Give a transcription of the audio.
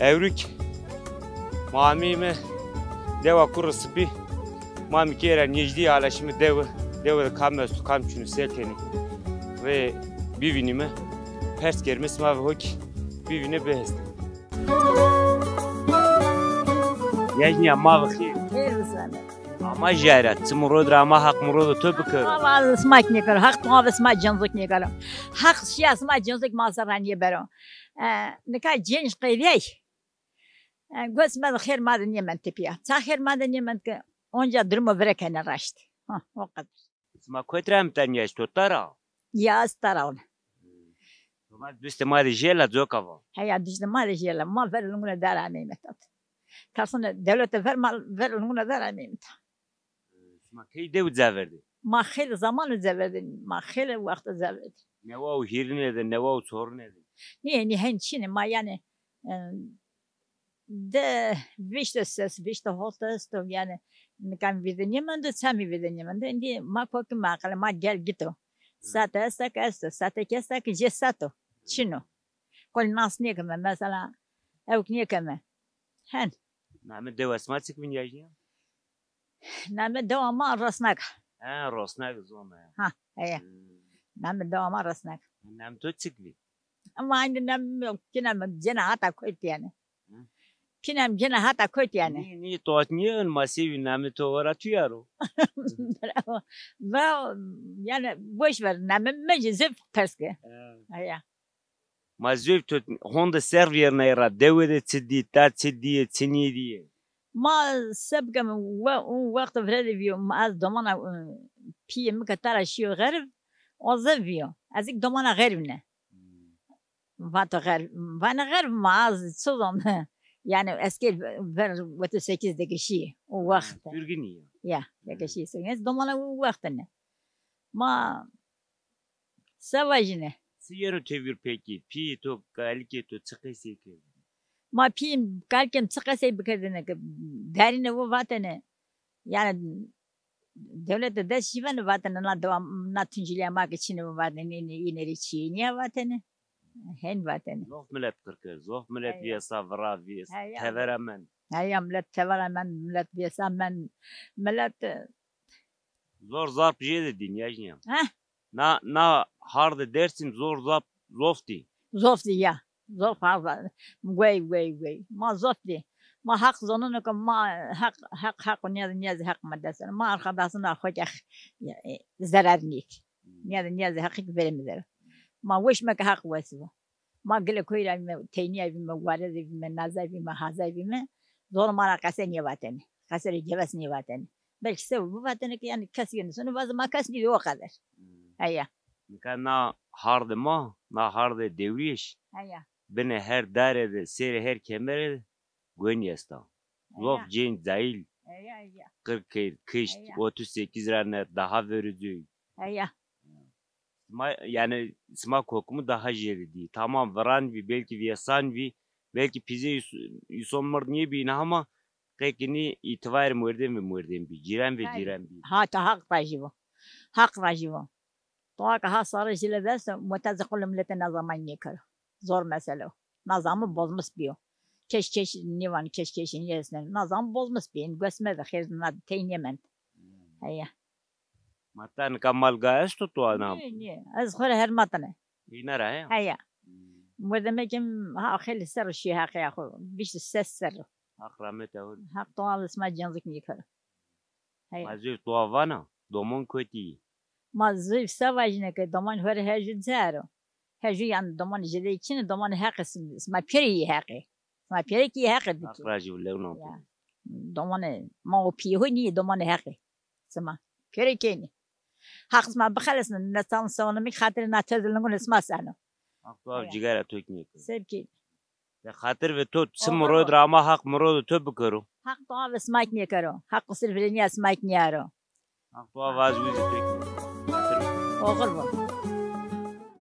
Evrik mami me deva kuru sıpi mami kere necdi alaşımı deva deva kam su kam çunu selteni ve bivinime pers germes ma ve hoki bivine behest. Yajni ama ve khir Hayır sana. ama jara tmurod rama hak murod to bikar. Allah smak ne kar. Hak tuğa smak canzık ne kar. Hak şia smak canzık masaraniye bero. Kadar genç qeydey. گوز مد خیر مادن یه منتی پیا تا خیر مادن یه منتی اونجا درمو برکه نراشت وقت. ما کویت رم تنیش تو ترا یا استراون ما دوست ما رجیلا زوکا و هیا دوست ما رجیلا ما فر فرلمون دار عمیمت تاسون دولت فر ما فر فرلمون دار عمیمت ما کی دو زاوردی ما خیلی زمان زاوردی ما خیلی وقت زاوردی نوا و هیرنه ده نوا و تورنه ده نه نه هنچینه ما یعنی det viktigste viktig hottest og yani kan vidinimanda sami vidinimanda ndi makoki makala ma gelgito sata esta kasta sata kasta ke jessato chino kol nas ne kama mesela ev ne kama hen نعمل دواء سمعتك من يجي نعمل دواء ما رسناك اه رسناك زوما ها ايه نعمل دواء ما رسناك نعم توتسك بي اما عندنا كنا مجينا عطا كويت يعني Cine am gina hata kotiane. Ni, ni tot ni în masivi n-am to ora tu yaro. Bravo. Va yani boş ver. Nam mece zif perske. Aya. Ma zif tot Honda serv yerine yara devede ciddi ta ciddi cini diye. ما سبق وقت في هذا فيو ما ضمانا بي مكتر شي غير وظف فيو ازيك ضمانا غير منه فاتو غير فانا غير ما تصدم Vana gariv ma az sozon. Yani eski ver vata sekizdeki şi. O vakit. Türgini. Ya. Deki şi. Sen domana o vakit ne. Ma savajine. Siyero tevir peki. Pi to kalike to çıkı seke. ما پیم کالکم څه قصې بکردنه که دارینه و واتنه yani devlet de şivan vatanı na devam na tüncülüye mak için vatanı ineri çiğniye vatanı hen vatanı Zof millet kırkır. Zof millet Eyvah. viyasa vra viyasa. Eyvah. Teveremen. ya millet tevar men millet biyasa men millet Zor zarp je dedin yajni. Heh. Na na hard dersim zor zap zofti. zofti ya zof fazla güey güey güey ma zofti ma hak zonunu ki ma hak hak hak niyaz niyaz hak maddesini ma arkadaşına hoca zarar niyek نياز نياز حقيق بلا مدر ما وش ما كحق واسوا ما قل كويلا ما تينيا بما وارد بما نازا بما هذا بما زور ما قاسن يواتن قاسر جبس نيواتن بل سو بواتن كي يعني كسين سنو باز ما كسني هو قدر هيا Mikan na hard ma na hard devriş. هيا Bine her dare de seri her kemere de Gönyesta. Zof cin zahil هيا هيا 40 kış Eyvah. 38 rane daha verici. هيا ma yani sma kokumu daha jeli Tamam Vranvi belki Vyasanvi belki Pize Yuson Mırniye bina ama tekini itibar mırdım ve mırdım bir giren ve giren bir. Ha ta hak rajivo. Hak rajivo. Toğa ka ha sarı jile verse mutazıkul millete ne zaman yıkar. Zor mesele o. Nazamı bozmuş bir o. Keş keş nivan keş keşin yesine. Nazamı bozmuş bir. Gösme ve xerdin adı teynemen. Hmm. Hayya. متن كمال قاست توانا ني ازخر هر متن هنا راه هيا وذا ما جم ها خلي السر الشي هاقي يا خو بيش السر اقرامته هاق طوال اسمه جنزك نيكر هيا مازيف طوافانا دومون كوتي مازيف سواجنك دومون هر هاجو زارو هاجو يعني دومون جدي كين دومون هاق اسمه بيري هاقي اسمه بيري كي هاقي بك راجي ولا نوم دومون ما هو بيهو ني دومون هاقي سما بيري كيني pi huni daman haqi. Sama piri keni. Haq isma bخلص نستان سونا خاطر ناتذلنگون اسما سانو. Aktual Ya. cigara töknik. Sevki. Ya Hatır ve to tsim Olur murod mu? rama hak murod to bukuru. Haq doğal ismak niye karo. Haq sirvini ismak niye aro. Aktual vaz vizi töknik. Hatır ve Oğul bu.